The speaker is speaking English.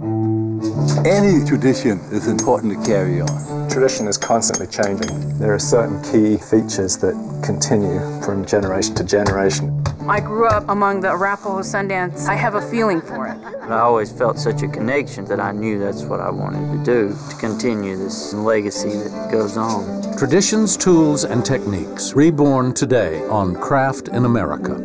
Any tradition is important to carry on. Tradition is constantly changing. There are certain key features that continue from generation to generation. I grew up among the Arapaho Sundance. I have a feeling for it. I always felt such a connection that I knew that's what I wanted to do, to continue this legacy that goes on. Traditions, tools, and techniques reborn today on Craft in America.